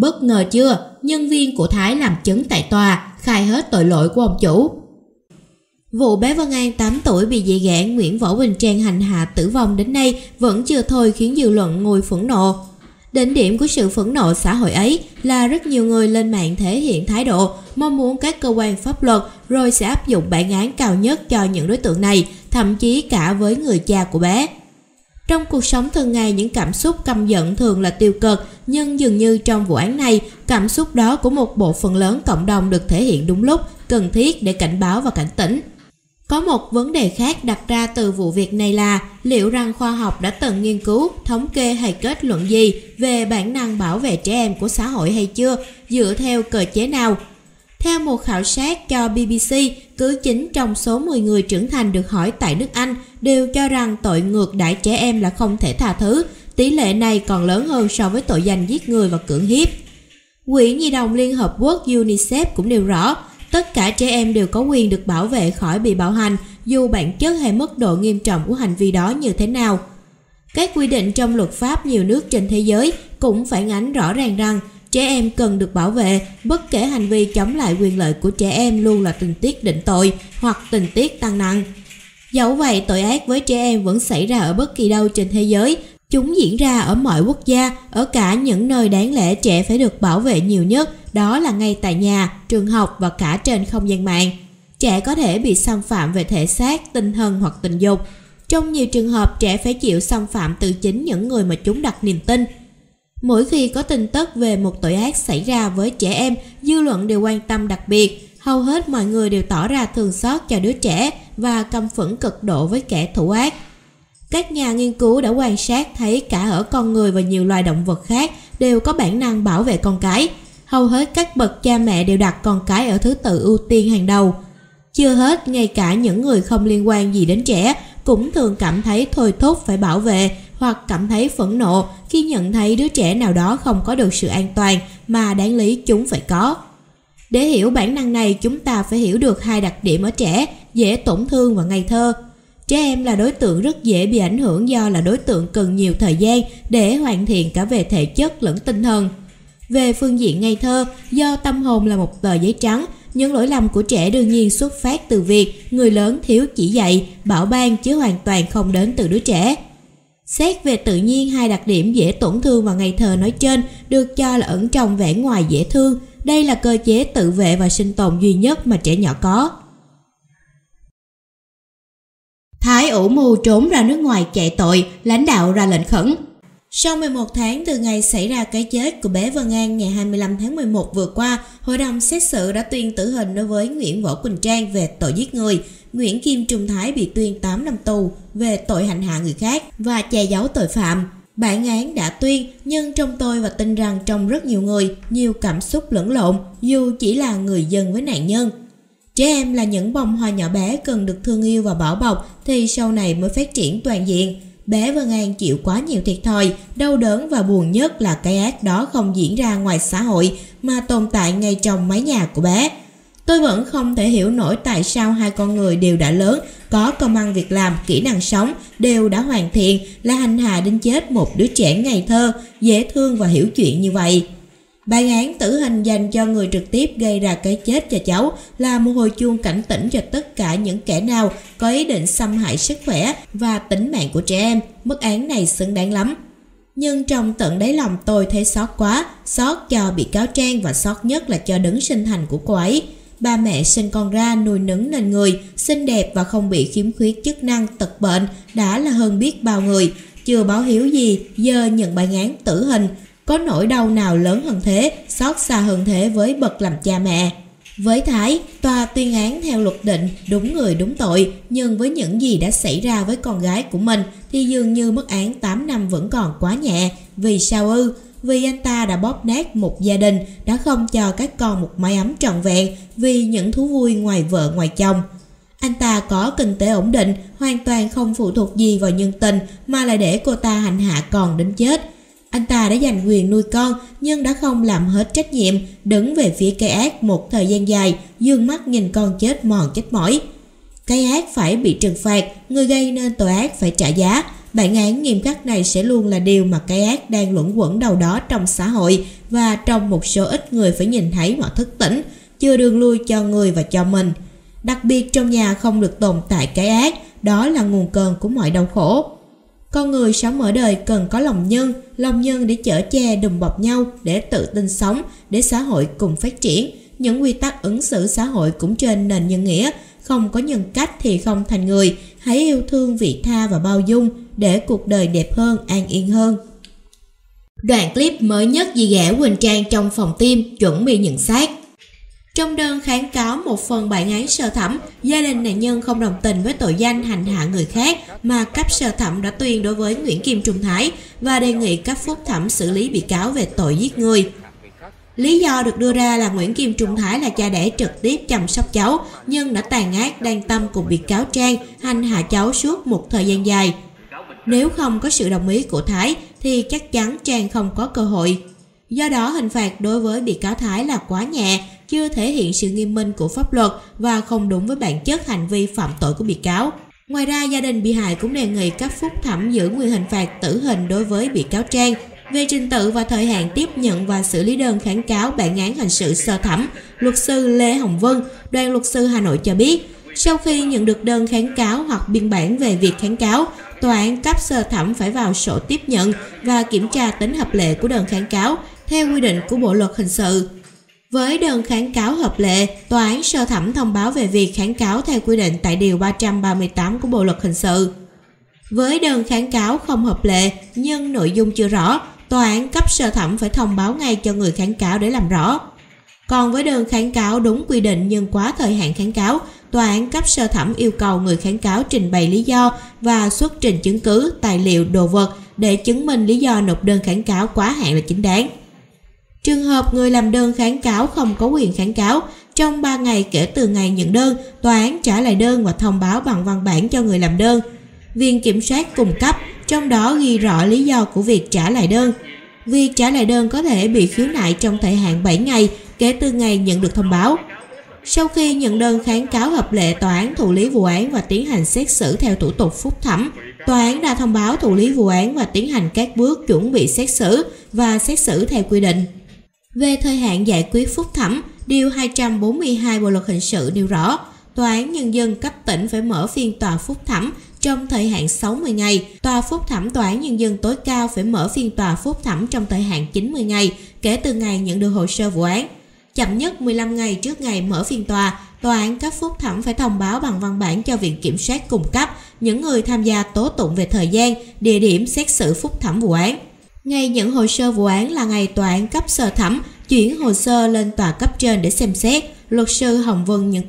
Bất ngờ chưa, nhân viên của Thái làm chứng tại tòa, khai hết tội lỗi của ông chủ. Vụ bé Vân An 8 tuổi bị dị ghẻ Nguyễn Võ Quỳnh Trang hành hạ tử vong đến nay vẫn chưa thôi khiến dư luận ngồi phẫn nộ. Đỉnh điểm của sự phẫn nộ xã hội ấy là rất nhiều người lên mạng thể hiện thái độ mong muốn các cơ quan pháp luật rồi sẽ áp dụng bản án cao nhất cho những đối tượng này, thậm chí cả với người cha của bé. Trong cuộc sống thường ngày những cảm xúc căm giận thường là tiêu cực, nhưng dường như trong vụ án này, cảm xúc đó của một bộ phận lớn cộng đồng được thể hiện đúng lúc, cần thiết để cảnh báo và cảnh tỉnh. Có một vấn đề khác đặt ra từ vụ việc này là liệu rằng khoa học đã từng nghiên cứu, thống kê hay kết luận gì về bản năng bảo vệ trẻ em của xã hội hay chưa, dựa theo cơ chế nào. Theo một khảo sát cho BBC, cứ 9 trong số 10 người trưởng thành được hỏi tại nước Anh đều cho rằng tội ngược đãi trẻ em là không thể tha thứ. Tỷ lệ này còn lớn hơn so với tội danh giết người và cưỡng hiếp. Quỹ Nhi đồng Liên Hợp Quốc UNICEF cũng nêu rõ, tất cả trẻ em đều có quyền được bảo vệ khỏi bị bạo hành dù bản chất hay mức độ nghiêm trọng của hành vi đó như thế nào. Các quy định trong luật pháp nhiều nước trên thế giới cũng phản ánh rõ ràng rằng trẻ em cần được bảo vệ bất kể hành vi chống lại quyền lợi của trẻ em luôn là tình tiết định tội hoặc tình tiết tăng nặng. Dẫu vậy, tội ác với trẻ em vẫn xảy ra ở bất kỳ đâu trên thế giới. Chúng diễn ra ở mọi quốc gia, ở cả những nơi đáng lẽ trẻ phải được bảo vệ nhiều nhất, đó là ngay tại nhà, trường học và cả trên không gian mạng. Trẻ có thể bị xâm phạm về thể xác, tinh thần hoặc tình dục. Trong nhiều trường hợp, trẻ phải chịu xâm phạm từ chính những người mà chúng đặt niềm tin. Mỗi khi có tin tức về một tội ác xảy ra với trẻ em, dư luận đều quan tâm đặc biệt. Hầu hết mọi người đều tỏ ra thường xót cho đứa trẻ và căm phẫn cực độ với kẻ thủ ác. Các nhà nghiên cứu đã quan sát thấy cả ở con người và nhiều loài động vật khác đều có bản năng bảo vệ con cái. Hầu hết các bậc cha mẹ đều đặt con cái ở thứ tự ưu tiên hàng đầu. Chưa hết, ngay cả những người không liên quan gì đến trẻ cũng thường cảm thấy thôi thúc phải bảo vệ hoặc cảm thấy phẫn nộ khi nhận thấy đứa trẻ nào đó không có được sự an toàn mà đáng lý chúng phải có. Để hiểu bản năng này, chúng ta phải hiểu được hai đặc điểm ở trẻ, dễ tổn thương và ngây thơ. Trẻ em là đối tượng rất dễ bị ảnh hưởng do là đối tượng cần nhiều thời gian để hoàn thiện cả về thể chất lẫn tinh thần. Về phương diện ngây thơ, do tâm hồn là một tờ giấy trắng, những lỗi lầm của trẻ đương nhiên xuất phát từ việc người lớn thiếu chỉ dạy, bảo ban chứ hoàn toàn không đến từ đứa trẻ. Xét về tự nhiên, hai đặc điểm dễ tổn thương và ngây thơ nói trên được cho là ẩn trong vẻ ngoài dễ thương. Đây là cơ chế tự vệ và sinh tồn duy nhất mà trẻ nhỏ có. Thái ủ mưu trốn ra nước ngoài chạy tội, lãnh đạo ra lệnh khẩn. Sau 11 tháng từ ngày xảy ra cái chết của bé Vân An ngày 25 tháng 11 vừa qua, Hội đồng xét xử đã tuyên tử hình đối với Nguyễn Võ Quỳnh Trang về tội giết người. Nguyễn Kim Trung Thái bị tuyên 8 năm tù về tội hành hạ người khác và che giấu tội phạm. Bản án đã tuyên, nhưng trong tôi và tin rằng trong rất nhiều người, nhiều cảm xúc lẫn lộn, dù chỉ là người dân với nạn nhân. Trẻ em là những bông hoa nhỏ bé cần được thương yêu và bảo bọc thì sau này mới phát triển toàn diện. Bé Vân An chịu quá nhiều thiệt thòi, đau đớn và buồn nhất là cái ác đó không diễn ra ngoài xã hội mà tồn tại ngay trong mái nhà của bé. Tôi vẫn không thể hiểu nổi tại sao hai con người đều đã lớn, có công ăn việc làm, kỹ năng sống, đều đã hoàn thiện là hành hạ đến chết một đứa trẻ ngây thơ, dễ thương và hiểu chuyện như vậy. Bản án tử hình dành cho người trực tiếp gây ra cái chết cho cháu là một hồi chuông cảnh tỉnh cho tất cả những kẻ nào có ý định xâm hại sức khỏe và tính mạng của trẻ em. Mức án này xứng đáng lắm. Nhưng trong tận đáy lòng tôi thấy xót quá, xót cho bị cáo Trang và xót nhất là cho đấng sinh thành của cô ấy. Ba mẹ sinh con ra nuôi nấng nên người, xinh đẹp và không bị khiếm khuyết chức năng, tật bệnh đã là hơn biết bao người. Chưa báo hiếu gì, giờ nhận bản án tử hình, có nỗi đau nào lớn hơn thế, xót xa hơn thế với bậc làm cha mẹ. Với Thái, tòa tuyên án theo luật định đúng người đúng tội, nhưng với những gì đã xảy ra với con gái của mình thì dường như mức án 8 năm vẫn còn quá nhẹ. Vì sao ư? Vì anh ta đã bóp nát một gia đình, đã không cho các con một mái ấm trọn vẹn vì những thú vui ngoài vợ ngoài chồng. Anh ta có kinh tế ổn định, hoàn toàn không phụ thuộc gì vào nhân tình mà lại để cô ta hành hạ con đến chết. Anh ta đã giành quyền nuôi con nhưng đã không làm hết trách nhiệm, đứng về phía cây ác một thời gian dài, dương mắt nhìn con chết mòn chết mỏi. Cái ác phải bị trừng phạt, người gây nên tội ác phải trả giá bản án nghiêm khắc này sẽ luôn là điều mà cái ác đang luẩn quẩn đầu đó trong xã hội và trong một số ít người phải nhìn thấy hoặc thức tỉnh, chưa đường lui cho người và cho mình. Đặc biệt trong nhà không được tồn tại cái ác, đó là nguồn cơn của mọi đau khổ. Con người sống ở đời cần có lòng nhân, lòng nhân để chở che đùm bọc nhau, để tự tin sống, để xã hội cùng phát triển. Những quy tắc ứng xử xã hội cũng trên nền nhân nghĩa, không có nhân cách thì không thành người. Hãy yêu thương vị tha và bao dung để cuộc đời đẹp hơn, an yên hơn. Đoạn clip mới nhất dì ghẻ Quỳnh Trang trong phòng tim chuẩn bị nhận xác. Trong đơn kháng cáo một phần bản án sơ thẩm, gia đình nạn nhân không đồng tình với tội danh hành hạ người khác mà cấp sơ thẩm đã tuyên đối với Nguyễn Kim Trung Thái và đề nghị cấp phúc thẩm xử lý bị cáo về tội giết người. Lý do được đưa ra là Nguyễn Kim Trung Thái là cha đẻ trực tiếp chăm sóc cháu, nhưng đã tàn ác đang tâm cùng bị cáo Trang hành hạ cháu suốt một thời gian dài. Nếu không có sự đồng ý của Thái thì chắc chắn Trang không có cơ hội. Do đó hình phạt đối với bị cáo Thái là quá nhẹ, chưa thể hiện sự nghiêm minh của pháp luật và không đúng với bản chất hành vi phạm tội của bị cáo. Ngoài ra, gia đình bị hại cũng đề nghị cấp phúc thẩm giữ nguyên hình phạt tử hình đối với bị cáo Trang. Về trình tự và thời hạn tiếp nhận và xử lý đơn kháng cáo bản án hình sự sơ thẩm, luật sư Lê Hồng Vân, đoàn luật sư Hà Nội cho biết, sau khi nhận được đơn kháng cáo hoặc biên bản về việc kháng cáo, tòa án cấp sơ thẩm phải vào sổ tiếp nhận và kiểm tra tính hợp lệ của đơn kháng cáo theo quy định của Bộ luật hình sự. Với đơn kháng cáo hợp lệ, tòa án sơ thẩm thông báo về việc kháng cáo theo quy định tại Điều 338 của Bộ Luật Hình sự. Với đơn kháng cáo không hợp lệ nhưng nội dung chưa rõ, tòa án cấp sơ thẩm phải thông báo ngay cho người kháng cáo để làm rõ. Còn với đơn kháng cáo đúng quy định nhưng quá thời hạn kháng cáo, tòa án cấp sơ thẩm yêu cầu người kháng cáo trình bày lý do và xuất trình chứng cứ, tài liệu, đồ vật để chứng minh lý do nộp đơn kháng cáo quá hạn là chính đáng. Trường hợp người làm đơn kháng cáo không có quyền kháng cáo, trong 3 ngày kể từ ngày nhận đơn, tòa án trả lại đơn và thông báo bằng văn bản cho người làm đơn. Viện kiểm soát cung cấp, trong đó ghi rõ lý do của việc trả lại đơn. Việc trả lại đơn có thể bị khiếu nại trong thời hạn 7 ngày kể từ ngày nhận được thông báo. Sau khi nhận đơn kháng cáo hợp lệ, tòa án thụ lý vụ án và tiến hành xét xử theo thủ tục phúc thẩm. Tòa án đã thông báo thụ lý vụ án và tiến hành các bước chuẩn bị xét xử và xét xử theo quy định. Về thời hạn giải quyết phúc thẩm, Điều 242 Bộ Luật Hình sự nêu rõ, Tòa án Nhân dân cấp tỉnh phải mở phiên tòa phúc thẩm trong thời hạn 60 ngày. Tòa phúc thẩm Tòa án Nhân dân tối cao phải mở phiên tòa phúc thẩm trong thời hạn 90 ngày kể từ ngày nhận được hồ sơ vụ án. Chậm nhất 15 ngày trước ngày mở phiên tòa, tòa án cấp phúc thẩm phải thông báo bằng văn bản cho Viện Kiểm sát cung cấp những người tham gia tố tụng về thời gian, địa điểm xét xử phúc thẩm vụ án. Ngày nhận hồ sơ vụ án là ngày tòa án cấp sơ thẩm chuyển hồ sơ lên tòa cấp trên để xem xét, luật sư Hồng Vân nhận